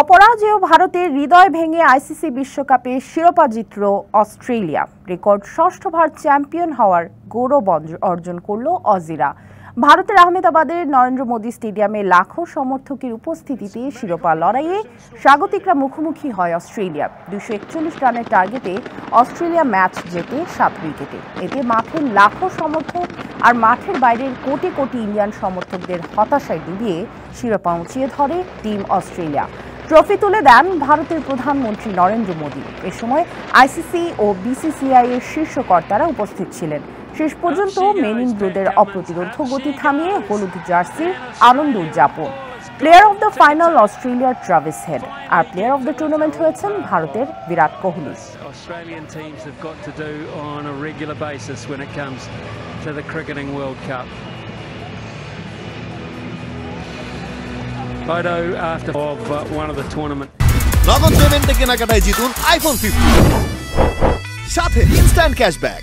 অপরাজেয় ভারতের হৃদয় ভেঙে আইসিসি বিশ্বকাপে শিরোপা জিতল অস্ট্রেলিয়া। রেকর্ড ষষ্ঠবার চ্যাম্পিয়ন হওয়ার গৌরব অর্জন করল অজিরা। ভারতের আহমেদাবাদের নরেন্দ্র মোদী স্টেডিয়ামে লাখো সমর্থকের উপস্থিতিতে শিরোপা লড়াইয়ে স্বাগতিকরা মুখোমুখি হয় অস্ট্রেলিয়া। দুশো একচল্লিশ রানের টার্গেটে অস্ট্রেলিয়া ম্যাচ জেতে সাত উইকেটে। এতে মাঠের লাখো সমর্থক আর মাঠের বাইরের কোটি কোটি ইন্ডিয়ান সমর্থকদের হতাশায় ডুবিয়ে শিরোপা উঁচিয়ে ধরে টিম অস্ট্রেলিয়া। ট্রফি তুলে দেন ভারতের প্রধানমন্ত্রী নরেন্দ্র মোদী। এ সময় আইসিসি ও বিসিসিআই এর শীর্ষ কর্তারা উপস্থিত ছিলেন। শেষ পর্যন্ত মেনিন ব্রুদের অপ্রতিরোধ গতি থামিয়ে হলুদ জার্সির আনন্দ উদযাপন। প্লেয়ার অব দ্য ফাইনাল অস্ট্রেলিয়ার ট্রাভিস হেড আর প্লেয়ার অব দ্য টুর্নামেন্ট হয়েছেন ভারতের Virat Kohli. Australian teams have got to do on a regular basis when it comes to the Cricketing World Cup. Photo after of uh, one of the tournament. নগদ পেমেন্টে কেনাকাটায় জিতুন iPhone fifty সাথে instant cashback